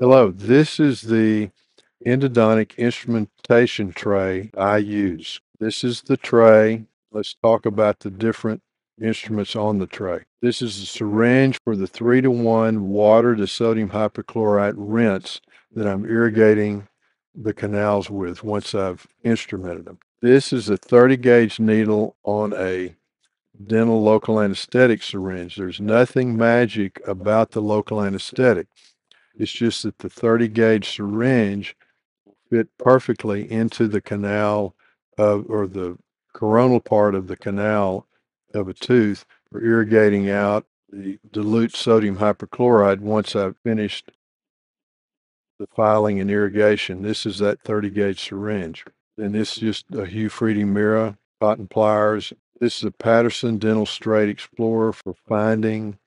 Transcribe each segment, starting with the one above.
Hello, this is the endodontic instrumentation tray I use. This is the tray. Let's talk about the different instruments on the tray. This is a syringe for the three to one water to sodium hypochlorite rinse that I'm irrigating the canals with once I've instrumented them. This is a 30 gauge needle on a dental local anesthetic syringe. There's nothing magic about the local anesthetic. It's just that the 30 gauge syringe fit perfectly into the canal of, or the coronal part of the canal of a tooth for irrigating out the dilute sodium hypochlorite once I've finished the filing and irrigation. This is that 30 gauge syringe. And this is just a Hu-Friedy mirror, cotton pliers. This is a Patterson Dental Straight Explorer for finding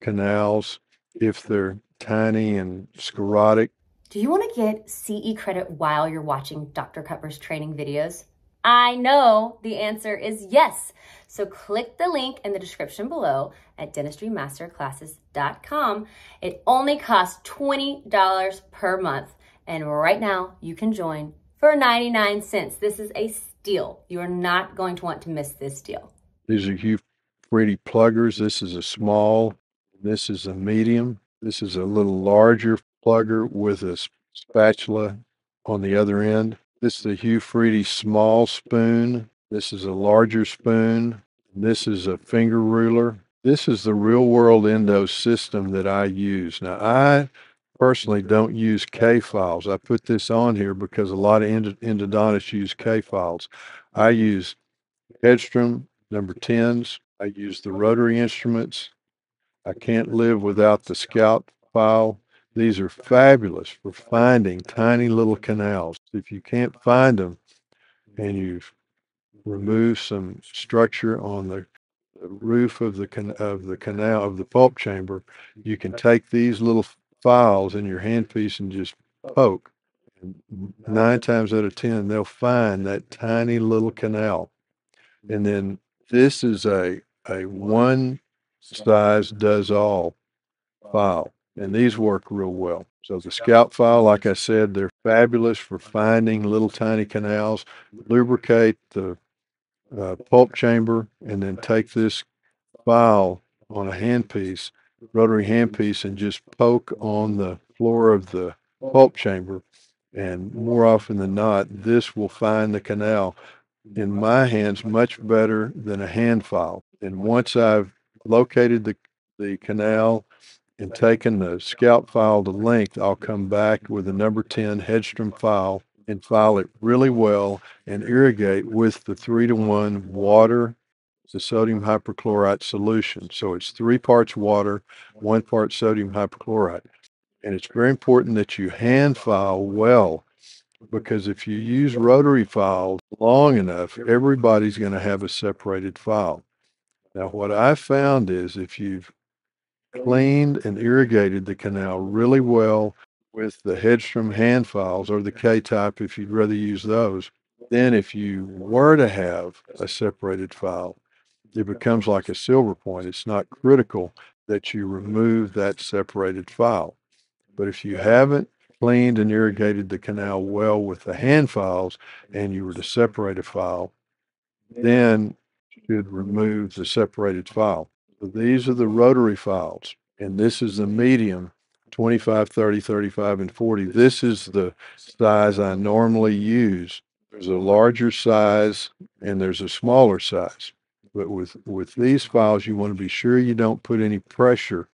canals if they're tiny and sclerotic. Do you want to get CE credit while you're watching Dr. Cutbirth's training videos? I know the answer is yes. So click the link in the description below at dentistrymasterclasses.com. It only costs $20 per month. And right now you can join for 99 cents. This is a steal. You are not going to want to miss this deal. These are Hugh Freedy pluggers. This is a small, this is a medium. This is a little larger plugger with a spatula on the other end. This is a Hu-Friedy small spoon. This is a larger spoon. This is a finger ruler. This is the real world endo system that I use. Now, I personally don't use K files. I put this on here because a lot of endodontists use K files. I use Hedstrom number 10s. I use the rotary instruments. I can't live without the Scout file. These are fabulous for finding tiny little canals. If you can't find them and you've removed some structure on the roof of the can- of the canal of the pulp chamber, you can take these little files in your handpiece and just poke. Nine times out of ten, they'll find that tiny little canal. And then this is a a one size does all file and these work real well. So the Scout file, like I said, they're fabulous for finding little tiny canals. Lubricate the uh, pulp chamber and then take this file on a handpiece, rotary handpiece, and just poke on the floor of the pulp chamber. And more often than not, this will find the canal in my hands much better than a hand file. And once I've located the, the canal and taken the Scout file to length, I'll come back with a number 10 Hedstrom file and file it really well and irrigate with the three to one water the sodium hypochlorite solution. So it's three parts water, one part sodium hypochlorite. And it's very important that you hand file well because if you use rotary files long enough, everybody's going to have a separated file. Now, what I found is if you've cleaned and irrigated the canal really well with the Hedstrom hand files or the K-type if you'd rather use those. Then if you were to have a separated file, it becomes like a silver point. It's not critical that you remove that separated file. But if you haven't cleaned and irrigated the canal well with the hand files and you were to separate a file, then should remove the separated file. These are the rotary files, and this is the medium 25, 30, 35, and 40. This is the size I normally use. There's a larger size and there's a smaller size. But with, with these files, you want to be sure you don't put any pressure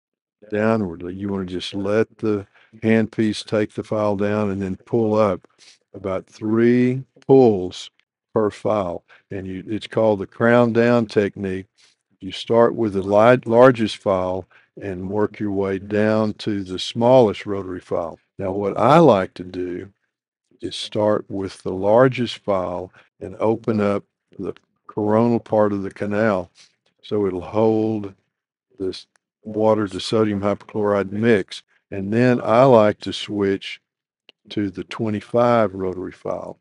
downwardly. You want to just let the handpiece take the file down and then pull up about three pulls per file. And you, it's called the crown down technique you start with the largest file and work your way down to the smallest rotary file. Now, what I like to do is start with the largest file and open up the coronal part of the canal so it'll hold this water to sodium hypochlorite mix. And then I like to switch to the 25 rotary file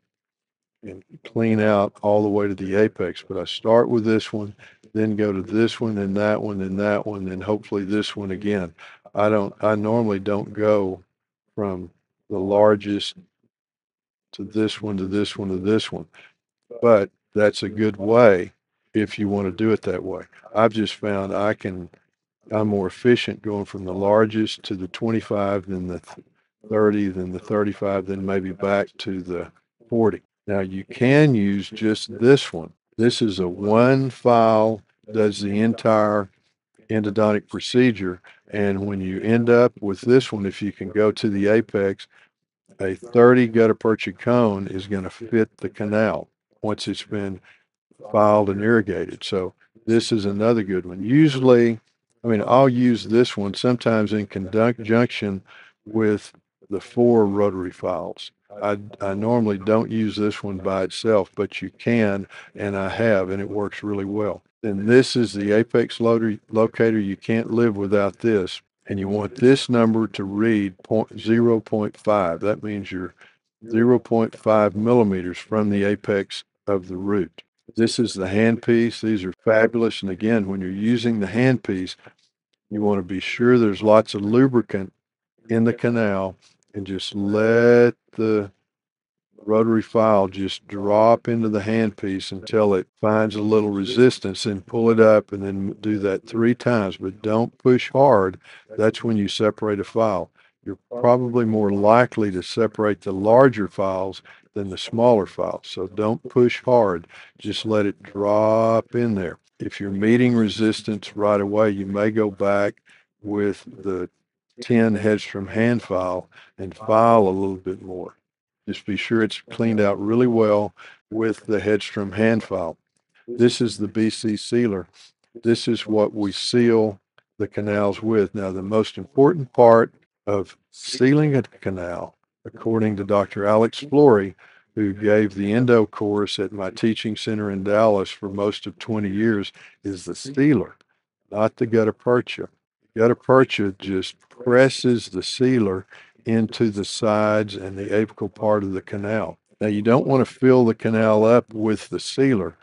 and clean out all the way to the apex. But I start with this one then go to this one, then that one, then that one, then hopefully this one again. I don't, I normally don't go from the largest to this one to this one to this one. But that's a good way if you want to do it that way. I've just found I can, I'm more efficient going from the largest to the 25, then the 30, then the 35, then maybe back to the 40. Now you can use just this one. This is a one file, does the entire endodontic procedure. And when you end up with this one, if you can go to the apex, a 30 gutta percha cone is going to fit the canal once it's been filed and irrigated. So this is another good one. Usually, I mean, I'll use this one sometimes in conjunction with the four rotary files. I, I normally don't use this one by itself, but you can, and I have, and it works really well. Then this is the apex loader, locator. You can't live without this. And you want this number to read point, 0.5. That means you're 0.5 millimeters from the apex of the root. This is the handpiece. These are fabulous. And again, when you're using the handpiece, you want to be sure there's lots of lubricant in the canal and just let the rotary file just drop into the handpiece until it finds a little resistance and pull it up and then do that three times. But don't push hard. That's when you separate a file. You're probably more likely to separate the larger files than the smaller files. So don't push hard. Just let it drop in there. If you're meeting resistance right away, you may go back with the 10 Hedstrom hand file and file a little bit more. Just be sure it's cleaned out really well with the Hedstrom hand file. This is the BC sealer. This is what we seal the canals with. Now, the most important part of sealing a canal, according to Dr. Alex Flory, who gave the endo course at my teaching center in Dallas for most of 20 years, is the sealer, not the gutta percha. Gutta percha just presses the sealer into the sides and the apical part of the canal. Now, you don't want to fill the canal up with the sealer.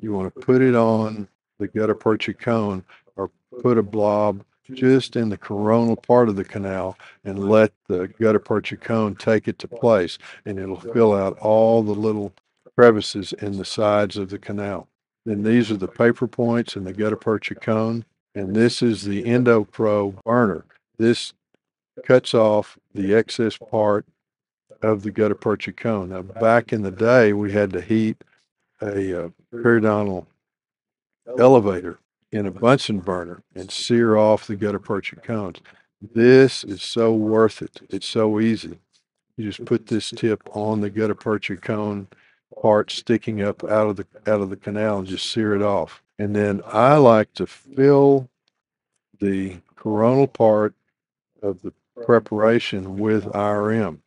You want to put it on the gutta percha cone or put a blob just in the coronal part of the canal and let the gutta percha cone take it to place and it'll fill out all the little crevices in the sides of the canal. Then these are the paper points and the gutta percha cone. And this is the Endo Pro burner. This cuts off the excess part of the gutta percha cone. Now, back in the day, we had to heat a uh, periodontal elevator in a Bunsen burner and sear off the gutta percha cones. This is so worth it. It's so easy. You just put this tip on the gutta percha cone part sticking up out of the out of the canal and just sear it off. And then I like to fill the coronal part of the preparation with IRM.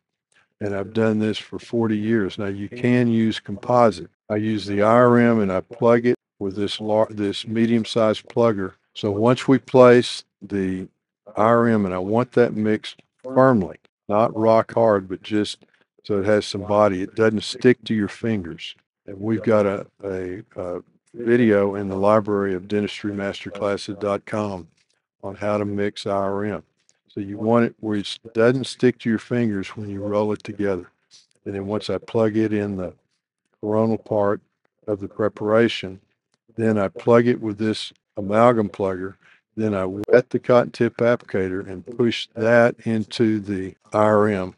And I've done this for 40 years. Now you can use composite. I use the IRM and I plug it with this lar- this medium-sized plugger. So once we place the IRM, and I want that mixed firmly, not rock hard, but just so it has some body. It doesn't stick to your fingers. And we've got a, a, a video in the library of dentistrymasterclasses.com on how to mix IRM. So you want it where it doesn't stick to your fingers when you roll it together. And then once I plug it in the coronal part of the preparation, then I plug it with this amalgam plugger. Then I wet the cotton tip applicator and push that into the IRM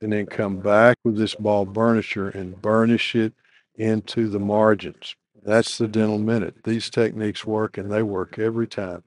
and then come back with this ball burnisher and burnish it into the margins. That's the dental minute. These techniques work and they work every time.